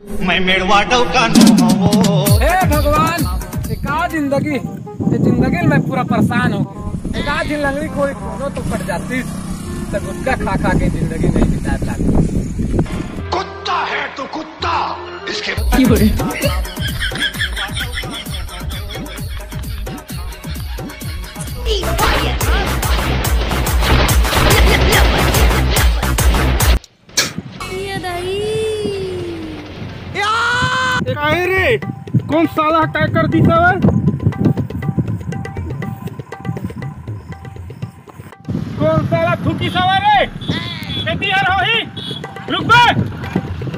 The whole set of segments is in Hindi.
मैं मेड़वा डौका हे। भगवान का ज़िंदगी ये ज़िंदगी में पूरा परेशान हो। का दिन लंगड़ी कोई कोनो तो कट जाती। तो गुटखा खा खा के ज़िंदगी नहीं बिता कुत्ता है तो कुत्ता। इसके काहे रे? कौन साला काय कर दी सब कौन साला थूकी सवार रे? खेती यार हो ही। रुक बे।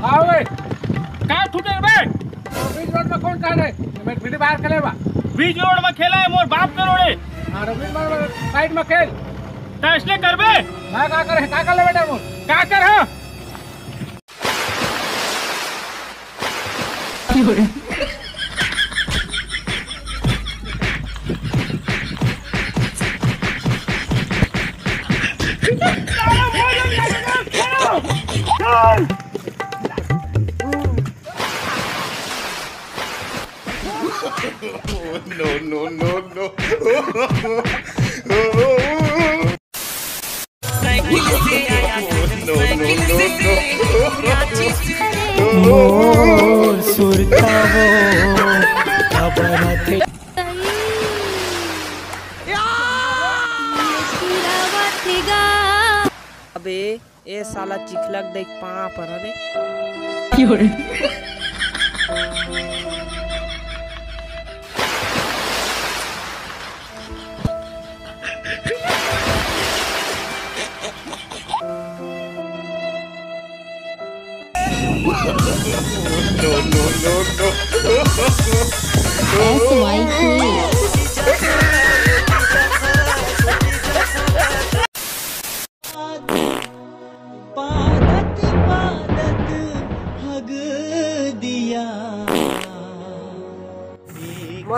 बे का थूके बे? बीच रोड में कौन का रे? मैं फिर बाहर खेले बा। बीच रोड में खेला है मोर बाप के रोडे। हाँ रबीन बार साइड में खेल। तो इसलिए करबे मैं का करे का कर ले बेटा मोर? का कर हाँ? No no no no no no no अबे ए साला चिखलक देख पा पर रे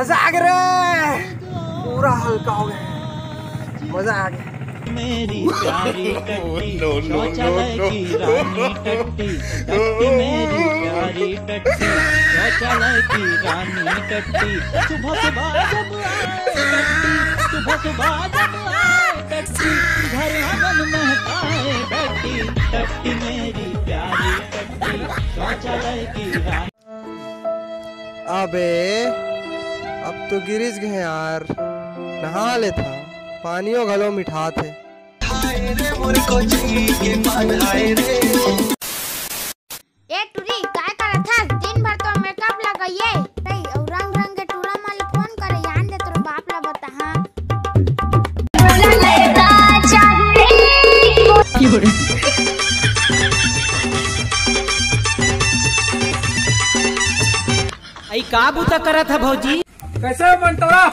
मज़ा आ गया पूरा हल्का हो गया मज़ा आ गया मेरी प्यारी टट्टी no, no, शौचालय की रानी टट्टी टट्टी मेरी प्यारी टट्टी शौचालय की रानी टट्टी सुबह सुबह जब टट्टी सुबह सुबह जब टट्टी घर आँगन महकाए टट्टी टट्टी मेरी प्यारी टट्टी शौचालय की रानी अबे अब तो गिरिज गए यार। नहा ले था। पानियों घलो मिठा थे। ए टूरी काय करत हस दिन भर तो मेकअप लगाइए नहीं और रंग रंग के टूरा माले फ़ोन करे यान दे तोर बाप ला बता हाँ? आई का बुता करत है भौजी? कैसे बनतोड़ा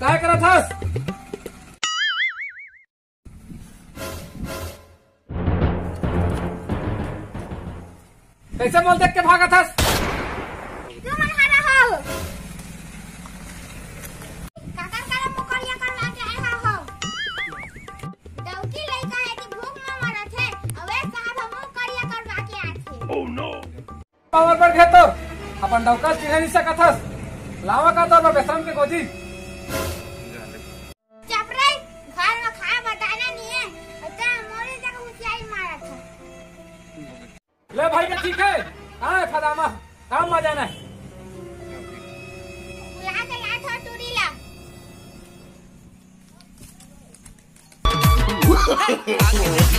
काय करत हस कैसे बोल देख के तू हो? करे हो? है है करवा के आथे पावर पर घेतो अपन डौका चिन्ह नहीं सकत हस। लावा का तो बेसन के गोजी चप रे घर में खाए बताना नहीं है अच्छा मोरे जगह उचियाई मारत है ले भाई के ठीक है हाँ फदामा काम मज़ा ना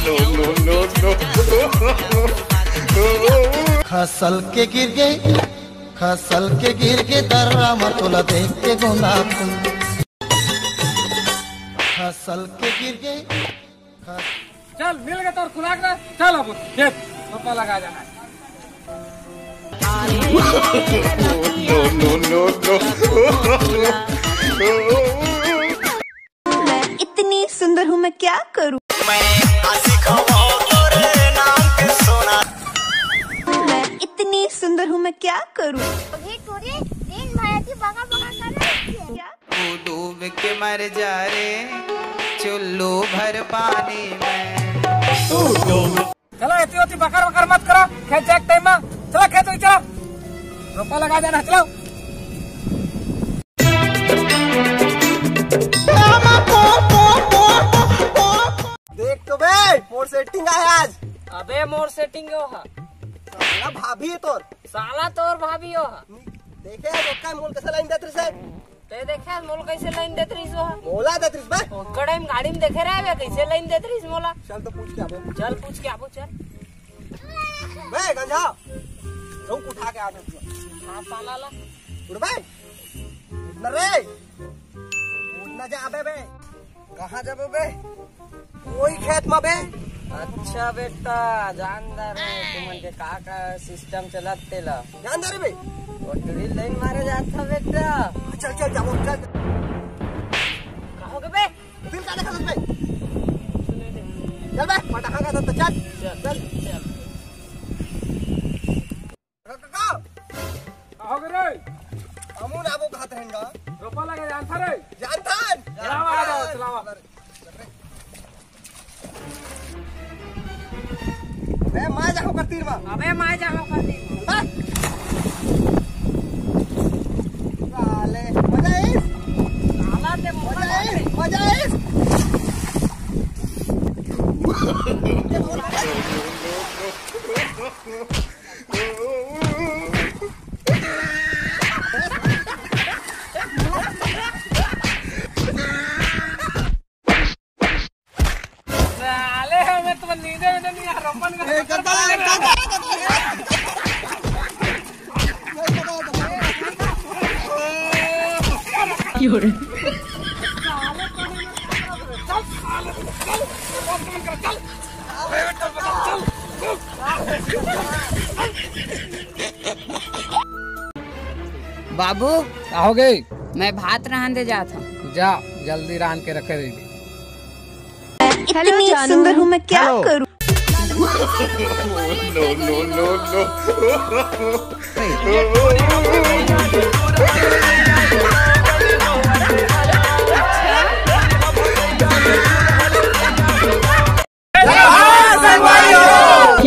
no no no खसल के गिर गए खसल के गिर के दर्रा मतोला देख के गोंदा फूल। खसल के गिर खस- चल मिल गए तोर खुराक रे। चल अब ये पप्पा लगा जाना है। no no no no इतनी सुंदर हूँ मैं क्या करूँ? क्या करूँ? अभी टूरी दिन भर की बगा बगा कर रही क्या? डूब के मर जा रे चुल्लू भर पानी में। चलो ऐसी होती बकर बकर मत करो। खेत जाए टाइम में। चलो खेत में चलो। रोपा लगा देना चलो। देख तो बे मोर सेटिंग है आज। अबे मोर सेटिंग हो। हा भाभी तोर। साला तोर भाभी हो। देखे रोका मोल कैसे लाइन देत रहे ते देखे मोल कैसे लाइन देत रही हो। मोला देत रही बे। ओकड़े में गाड़ी में देखे रहे बे कैसे लाइन देत रही मोला? चल तो पूछ के आबे। चल पूछ के आबो चल। बे गंजा। रुक उठा के तू हाँ साला ला। उड़ बे। उठना रे। उठना जा बे बे। कहाँ जाबे बे? कोई खेत में बे। अच्छा बेटा जानदार है। तुमन के का का सिस्टम चलत तेला ध्यान दे रे बे ओटरी लाइन मारे जात था बेटा चल चल जाबो चल कहोगे बे? फिर का देखा बे चल बे पटाखा का तो चल। चल चल। चल। काका हो गए रे? अमून आबो कहत रहेंगा रोपा लगा जानता रे? जानता चलावा आ जाओ चलावा बे माँ जाओ करती रे अबे माय जाओ कर बाबू हो गई मैं भात रहन दे जाता हूँ। जा जल्दी रान के रखे रहेगी इतनी सुंदर हूँ मैं क्या करूँ? no, no, no, no.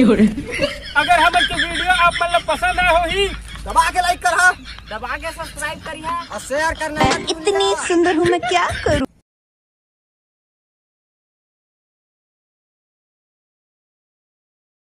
अगर हमें तो वीडियो आप मतलब पसंद आए हो ही दबा के लाइक करा हाँ। दबा के सब्सक्राइब करिए और शेयर करना। इतनी सुंदर हूँ मैं क्या करूँ?